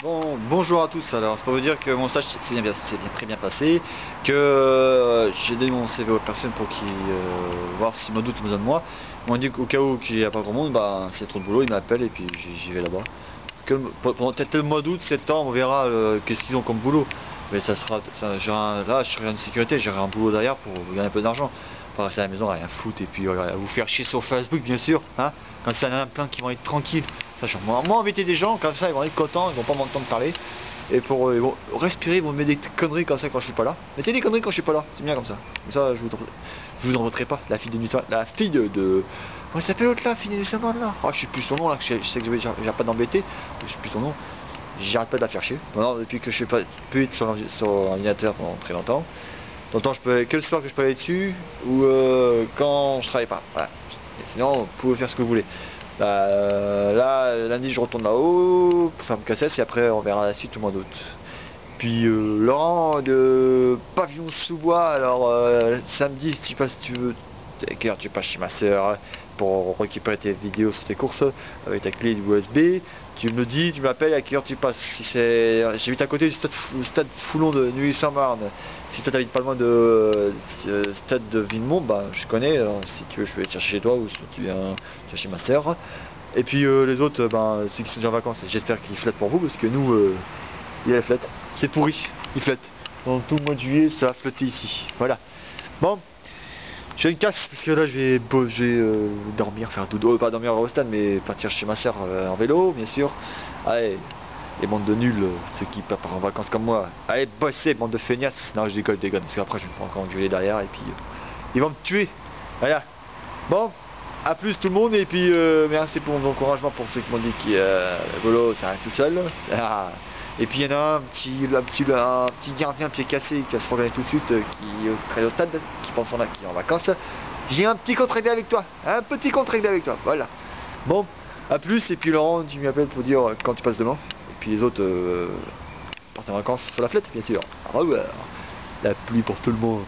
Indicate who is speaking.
Speaker 1: Bon, bonjour à tous. Alors, c'est pour vous dire que mon stage s'est bien, bien, très bien passé, que euh, j'ai donné mon CV aux personnes pour qu'ils euh, voir si me doute me donne moi. Ils m'ont dit qu'au cas où qu'il n'y a pas grand monde, bah c'est trop de boulot, ils m'appellent et puis j'y vais là-bas. Peut-être le mois d'août, septembre, on verra euh, qu'est-ce qu'ils ont comme boulot. Mais ça sera, là, je serai en sécurité, j'aurai un boulot derrière pour gagner un peu d'argent. Pas rester à la maison, rien foutre et puis euh, vous faire chier sur Facebook, bien sûr. Hein Quand ça, en a plein qui vont être tranquilles. Sachant, moi, moi, inviter des gens, comme ça, ils vont être contents, ils vont pas m'entendre parler. Et pour euh, respirer, ils vont mettre des conneries comme ça quand je suis pas là. Mettez des conneries quand je suis pas là, c'est bien comme ça. Comme ça, je vous, je vous en voterai pas. La fille de Newton, la fille de. de... Comment s'appelle l'autre là, fille de Newton là? Oh, je sais plus son nom là, je, je sais que j'ai pas d'embêter, je sais plus son nom. J'arrête pas de la faire chier. Depuis que je suis pas plus sur, l'ordinateur pendant très longtemps. Longtemps, je peux que le soir que je peux aller dessus ou euh, quand je travaille pas. Voilà. sinon, vous pouvez faire ce que vous voulez. Bah, là, je retourne là-haut pour faire me casser et après, on verra la suite au mois d'août. Puis euh, Laurent de Pavillon sous bois, alors euh, samedi, si tu passes, tu veux, tu passes chez ma soeur pour récupérer tes vidéos sur tes courses avec ta clé USB. Tu me dis, tu m'appelles à quelle heure tu passes. Si c'est, j'habite à côté du stade, Foulon de Nuit-Saint-Marne. Si toi t'habites pas loin de euh, stade de Villemont, bah je connais. si tu veux, je vais te chercher chez toi ou si tu viens chercher ma soeur. Et puis euh, les autres, ben, ceux qui sont déjà en vacances, j'espère qu'ils flottent pour vous parce que nous, euh, il y a flotte. C'est pourri, ils flottent. Dans tout le mois de juillet, ça va flotter ici. Voilà. Bon, j'ai une casse parce que là je vais, je vais euh, dormir, faire dodo, euh, pas dormir au stade mais partir chez ma soeur euh, en vélo bien sûr. Allez, les bandes de nuls, ceux qui partent en vacances comme moi. Allez bosser, bande de feignasses. Non je décolle gars parce qu'après je vais encore engueuler derrière et puis ils vont me tuer. Voilà. Bon, à plus tout le monde et puis merci pour vos encouragements pour ceux qui m'ont dit que le vélo ça reste tout seul. Ah. Et puis il y en a un petit, un petit, un petit gardien pied cassé qui va se reconnaître tout de suite, euh, qui est au stade, qui pense en là, qui est en vacances. J'ai un petit contre avec toi, un petit contre avec toi, voilà. Bon, à plus, et puis Laurent, tu m'appelles pour dire euh, quand tu passes demain. Et puis les autres euh, partent en vacances sur la flette, bien sûr. Au revoir. La pluie pour tout le monde.